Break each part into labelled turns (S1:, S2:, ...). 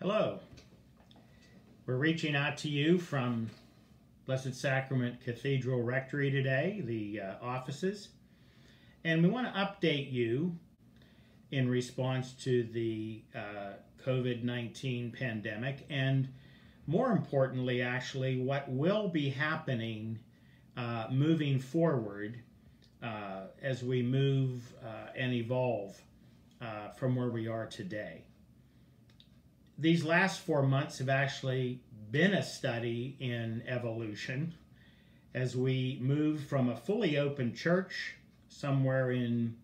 S1: Hello. We're reaching out to you from Blessed Sacrament Cathedral Rectory today, the uh, offices, and we want to update you in response to the uh, COVID 19 pandemic and more importantly, actually, what will be happening uh, moving forward uh, as we move uh, and evolve uh, from where we are today these last four months have actually been a study in evolution as we move from a fully open church somewhere in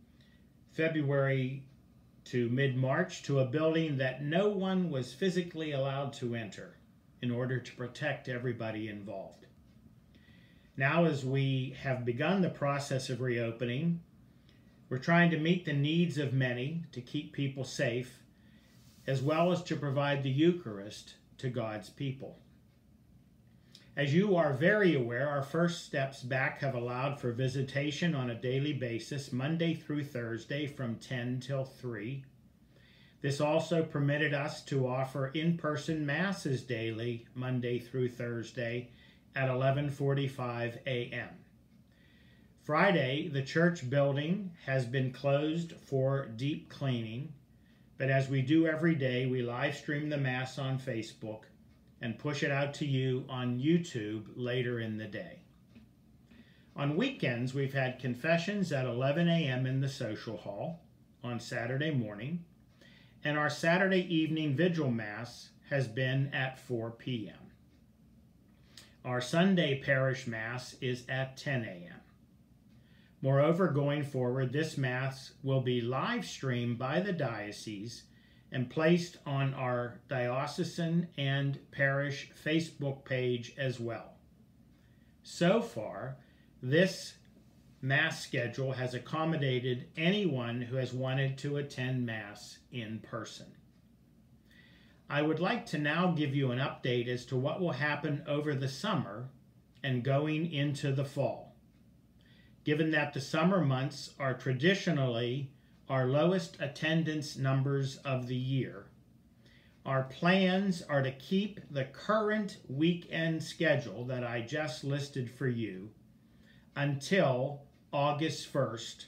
S1: February to mid March to a building that no one was physically allowed to enter in order to protect everybody involved. Now, as we have begun the process of reopening, we're trying to meet the needs of many to keep people safe as well as to provide the Eucharist to God's people. As you are very aware, our first steps back have allowed for visitation on a daily basis, Monday through Thursday from 10 till 3. This also permitted us to offer in-person masses daily, Monday through Thursday at 11:45 a.m. Friday, the church building has been closed for deep cleaning but as we do every day, we live stream the Mass on Facebook and push it out to you on YouTube later in the day. On weekends, we've had confessions at 11 a.m. in the social hall on Saturday morning, and our Saturday evening vigil Mass has been at 4 p.m. Our Sunday parish Mass is at 10 a.m. Moreover, going forward, this Mass will be live streamed by the diocese and placed on our diocesan and parish Facebook page as well. So far, this Mass schedule has accommodated anyone who has wanted to attend Mass in person. I would like to now give you an update as to what will happen over the summer and going into the fall given that the summer months are traditionally our lowest attendance numbers of the year. Our plans are to keep the current weekend schedule that I just listed for you until August 1st,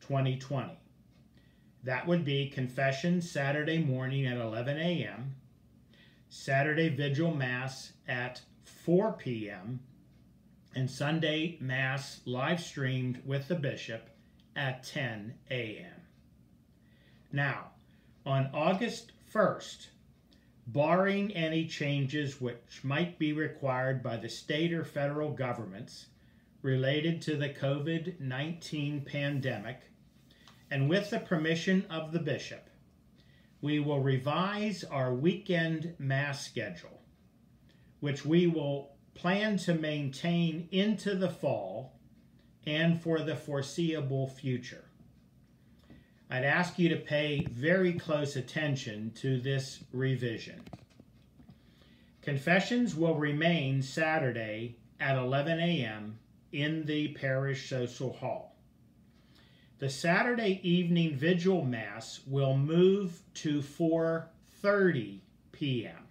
S1: 2020. That would be confession Saturday morning at 11 a.m., Saturday Vigil Mass at 4 p.m., and Sunday Mass live streamed with the bishop at 10 a.m. Now, on August 1st, barring any changes which might be required by the state or federal governments related to the COVID 19 pandemic, and with the permission of the bishop, we will revise our weekend Mass schedule, which we will plan to maintain into the fall and for the foreseeable future. I'd ask you to pay very close attention to this revision. Confessions will remain Saturday at 11 a.m. in the parish social hall. The Saturday evening vigil mass will move to 4:30 p.m.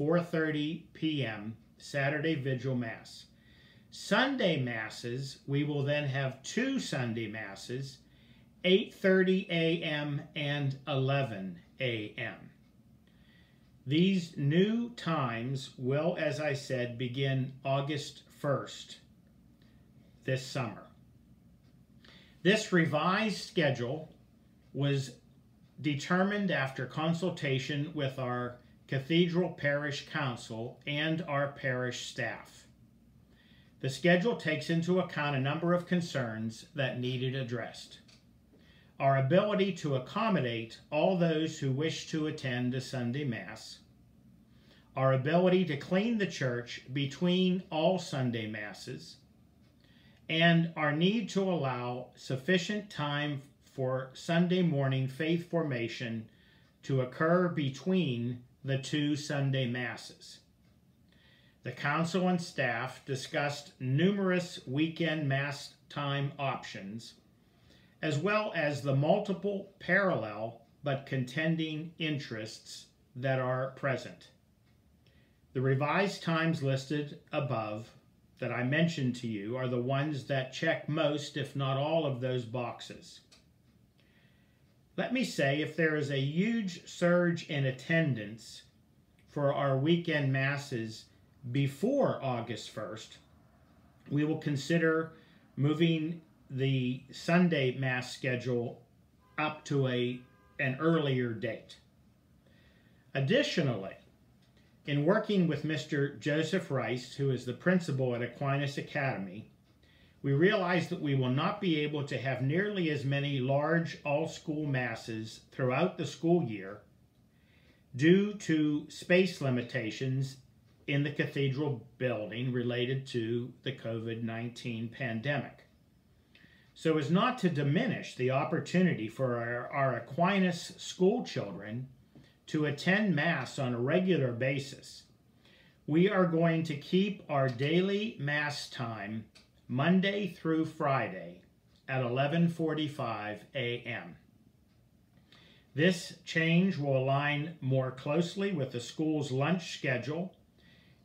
S1: 4.30 p.m. Saturday Vigil Mass. Sunday Masses, we will then have two Sunday Masses, 8.30 a.m. and 11 a.m. These new times will, as I said, begin August 1st this summer. This revised schedule was determined after consultation with our Cathedral Parish Council, and our parish staff. The schedule takes into account a number of concerns that needed addressed. Our ability to accommodate all those who wish to attend a Sunday Mass, our ability to clean the church between all Sunday Masses, and our need to allow sufficient time for Sunday morning faith formation to occur between the two Sunday Masses. The Council and staff discussed numerous weekend Mass time options, as well as the multiple parallel but contending interests that are present. The revised times listed above that I mentioned to you are the ones that check most, if not all, of those boxes. Let me say if there is a huge surge in attendance for our weekend masses before August 1st, we will consider moving the Sunday Mass schedule up to a, an earlier date. Additionally, in working with Mr. Joseph Rice, who is the principal at Aquinas Academy, we realize that we will not be able to have nearly as many large all-school masses throughout the school year due to space limitations in the cathedral building related to the COVID-19 pandemic. So as not to diminish the opportunity for our, our, Aquinas school children to attend Mass on a regular basis, we are going to keep our daily Mass time Monday through Friday at 11.45 a.m. This change will align more closely with the school's lunch schedule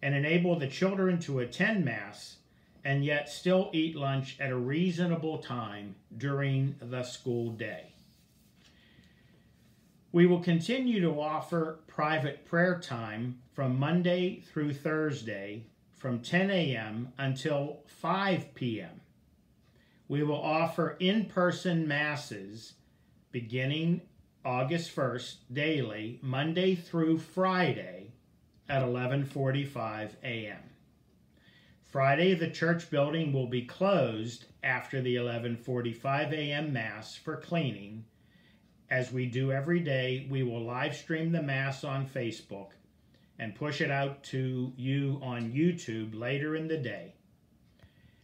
S1: and enable the children to attend Mass and yet still eat lunch at a reasonable time during the school day. We will continue to offer private prayer time from Monday through Thursday from 10 a.m. until 5 p.m. We will offer in-person masses beginning August 1st daily, Monday through Friday at 11:45 a.m. Friday, the church building will be closed after the 11:45 a.m. mass for cleaning. As we do every day, we will live stream the mass on Facebook and push it out to you on YouTube later in the day.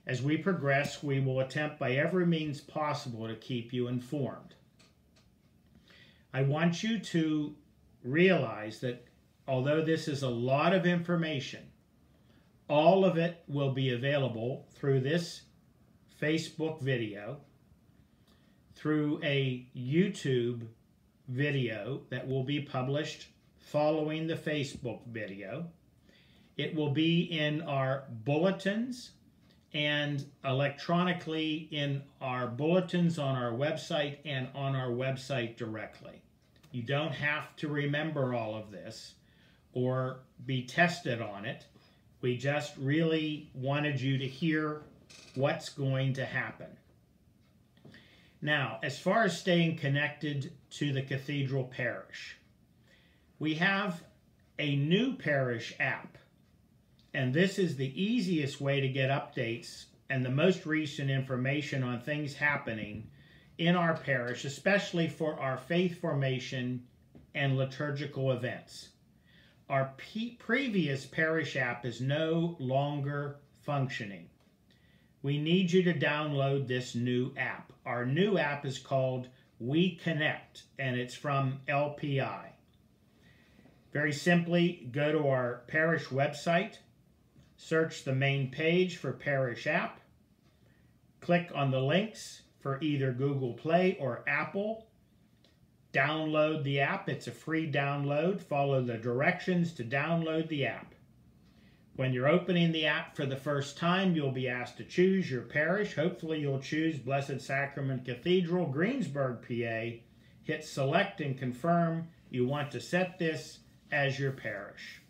S1: As we progress, we will attempt by every means possible to keep you informed. I want you to realize that although this is a lot of information, all of it will be available through this Facebook video, through a YouTube video that will be published following the Facebook video. It will be in our bulletins and electronically in our bulletins on our website and on our website directly. You don't have to remember all of this or be tested on it. We just really wanted you to hear what's going to happen. Now, as far as staying connected to the Cathedral Parish, we have a new parish app. And this is the easiest way to get updates and the most recent information on things happening in our parish, especially for our faith formation and liturgical events. Our previous parish app is no longer functioning. We need you to download this new app. Our new app is called We Connect, and it's from LPI. Very simply, go to our parish website, search the main page for parish app, click on the links for either Google Play or Apple, download the app. It's a free download. Follow the directions to download the app. When you're opening the app for the first time, you'll be asked to choose your parish. Hopefully you'll choose Blessed Sacrament Cathedral, Greensburg, PA. Hit select and confirm you want to set this as your parish.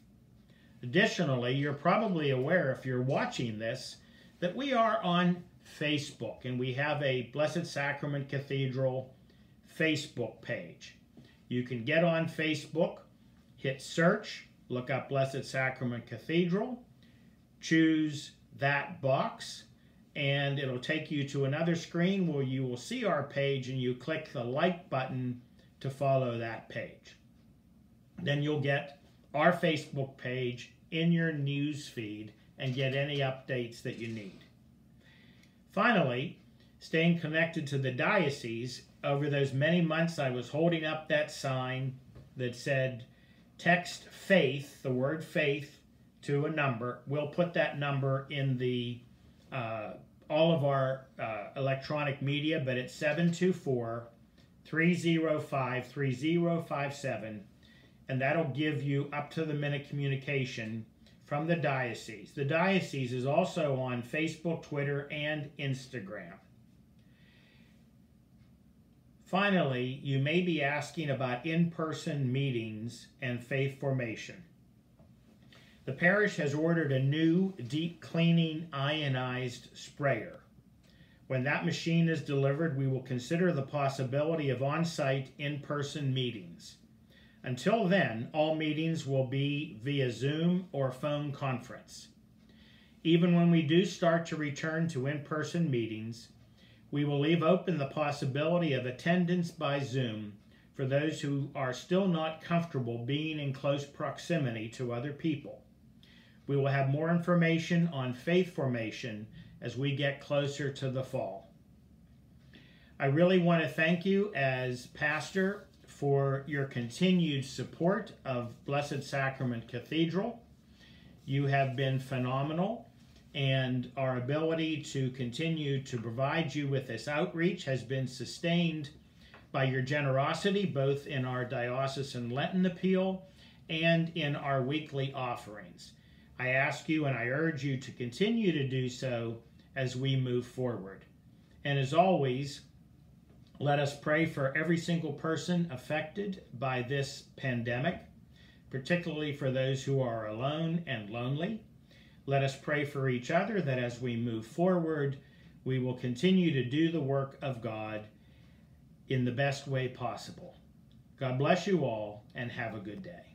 S1: Additionally, you're probably aware if you're watching this that we are on Facebook and we have a Blessed Sacrament Cathedral Facebook page. You can get on Facebook, hit search, look up Blessed Sacrament Cathedral, choose that box, and it'll take you to another screen where you will see our page and you click the like button to follow that page then you'll get our Facebook page in your news feed and get any updates that you need. Finally, staying connected to the diocese, over those many months I was holding up that sign that said, text faith, the word faith, to a number. We'll put that number in the uh, all of our uh, electronic media, but it's 724 305 3057 and that'll give you up to the minute communication from the diocese. The diocese is also on Facebook, Twitter, and Instagram. Finally, you may be asking about in person meetings and faith formation. The parish has ordered a new deep cleaning ionized sprayer. When that machine is delivered, we will consider the possibility of on site in person meetings. Until then, all meetings will be via Zoom or phone conference. Even when we do start to return to in person meetings, we will leave open the possibility of attendance by Zoom for those who are still not comfortable being in close proximity to other people. We will have more information on faith formation as we get closer to the fall. I really want to thank you as pastor for your continued support of Blessed Sacrament Cathedral. You have been phenomenal, and our ability to continue to provide you with this outreach has been sustained by your generosity, both in our diocesan Lenten appeal and in our weekly offerings. I ask you and I urge you to continue to do so as we move forward. And as always, let us pray for every single person affected by this pandemic, particularly for those who are alone and lonely. Let us pray for each other that as we move forward, we will continue to do the work of God in the best way possible. God bless you all and have a good day.